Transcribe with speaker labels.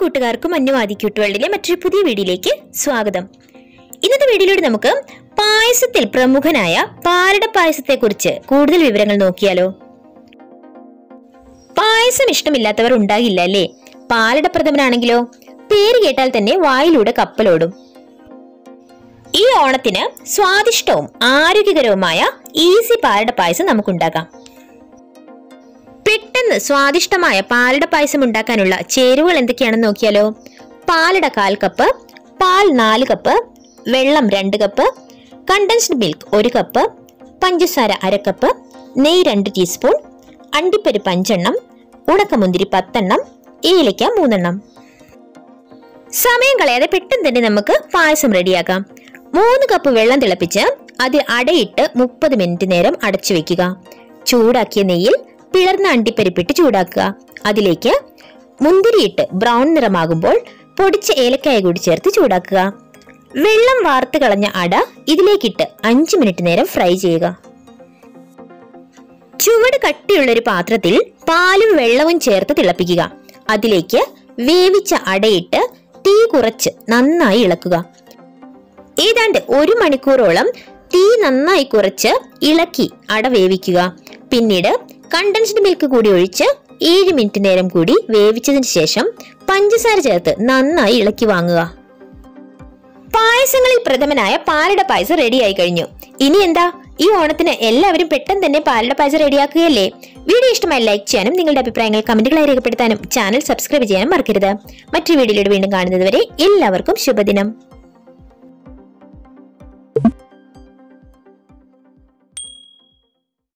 Speaker 1: കൂട്ടുകാർക്കും അന്യവാദിക്യൂട്ടുകളിലെ മറ്റൊരു പുതിയ വീഡിയോയിലേക്ക് സ്വാഗതം. ഇന്നത്തെ വീഡിയോയിലൂടെ നമുക്ക് പായസത്തിൽ പ്രമുഖനായ പാലട പായസത്തെക്കുറിച്ച് കൂടുതൽ വിവരങ്ങൾ നോക്കിയാലോ? പായസം ഇഷ്ടമില്ലാത്തവർ ഉണ്ടാകില്ല അല്ലേ? പാലട പ്രഥമനാണെങ്കിലോ? പേര് കേട്ടാൽ തന്നെ വായിലൂടെ കപ്പലോടും. ഈ ഓണത്തിന് സ്വാദിഷ്ടവും ആരോഗ്യകരവുമായ ഈസി പാലട പായസം നമുക്കുണ്ടാക്കാം പെട്ടെന്ന് സ്വാദിഷ്ടമായ പാലട പായസം ഉണ്ടാക്കാനുള്ള ചേരുവകൾ എന്തൊക്കെയാണെന്ന് നോക്കിയാലോ? പാലട കാൽ കപ്പ് പാൽ നാല് കപ്പ് വെള്ളം രണ്ട് കപ്പ് കണ്ടൻസ്ഡ് മിൽക്ക് ഒരു കപ്പ് പഞ്ചസാര അര കപ്പ് നെയ്യ് രണ്ട് ടീസ്പൂൺ അണ്ടിപ്പരിപ്പ് അഞ്ചെണ്ണം ഉണക്കമുന്തിരി പത്തെണ്ണം ഏലയ്ക്ക മൂന്നെണ്ണം. സമയം കളയാതെ പെട്ടെന്ന് തന്നെ നമുക്ക് പായസം റെഡിയാക്കാം. മൂന്ന് കപ്പ് വെള്ളം തിളപ്പിച്ച് അതിൽ അടയിട്ട് മുപ്പത് മിനിറ്റ് നേരം അടച്ചു വെക്കുക. ചൂടാക്കിയ നെയ്യിൽ പിളർന്ന അണ്ടിപ്പരിപ്പിട്ട് ചൂടാക്കുക. അതിലേക്ക് മുന്തിരിയിട്ട് ബ്രൗൺ നിറമാകുമ്പോൾ പൊടിച്ച ഏലക്കായ കൂടി ചേർത്ത് ചൂടാക്കുക. വെള്ളം വാർത്ത് കളഞ്ഞ അട ഇതിലേക്കിട്ട് അഞ്ച് മിനിറ്റ് നേരം ഫ്രൈ ചെയ്യുക. ചുവട് കട്ടിയുള്ളൊരു പാത്രത്തിൽ പാലും വെള്ളവും ചേർത്ത് തിളപ്പിക്കുക. അതിലേക്ക് വേവിച്ച അടയിട്ട് തീ കുറച്ച് നന്നായി ഇളക്കുക. ഏതാണ്ട് ഒരു മണിക്കൂറോളം തീ നന്നായി കുറച്ച് ഇളക്കി അട വേവിക്കുക. പിന്നീട് കണ്ടൻസ്ഡ് മിൽക്ക് കൂടി ഒഴിച്ച് ഏഴ് മിനിറ്റ് നേരം കൂടി വേവിച്ചതിന് ശേഷം പഞ്ചസാര ചേർത്ത് നന്നായി ഇളക്കി വാങ്ങുക. പായസങ്ങളിൽ പ്രഥമനായ പാലട പായസം റെഡിയായി കഴിഞ്ഞു. ഇനി എന്താ? ഈ ഓണത്തിന് എല്ലാവരും പെട്ടെന്ന് തന്നെ പാലട പായസം റെഡിയാക്കുകയല്ലേ വീഡിയോ ഇഷ്ടമായി ലൈക്ക് ചെയ്യാനും നിങ്ങളുടെ അഭിപ്രായങ്ങൾ കമന്റുകളായി രേഖപ്പെടുത്താനും ചാനൽ സബ്സ്ക്രൈബ് ചെയ്യാനും മറക്കരുത്. മറ്റൊരു വീഡിയോയിലൂടെ വീണ്ടും കാണുന്നതുവരെ എല്ലാവർക്കും ശുഭദിനം.